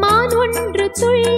மானொன்று துள்ளி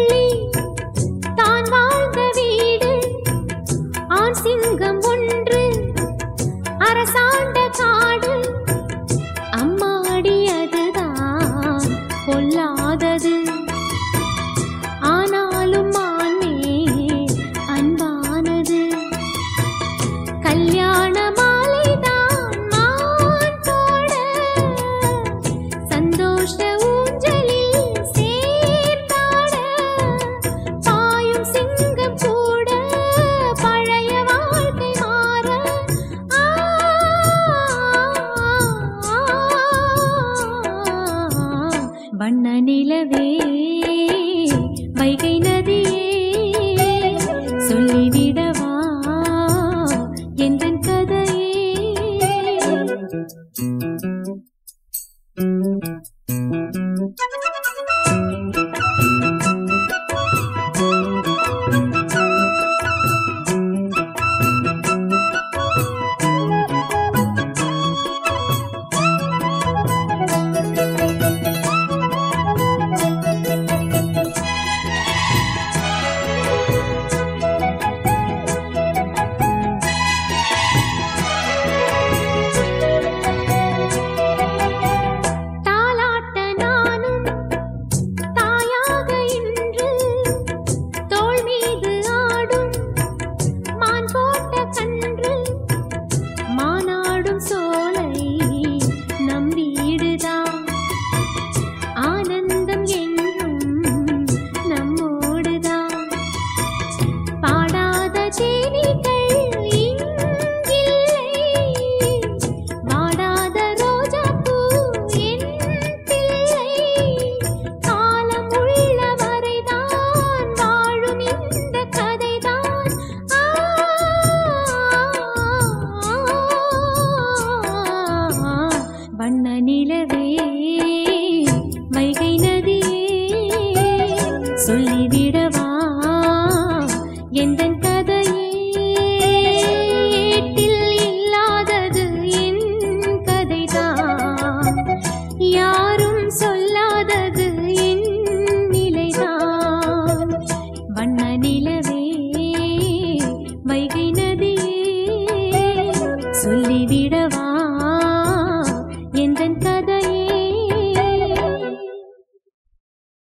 வண்ண நிலவே வைகை நதியே சீனி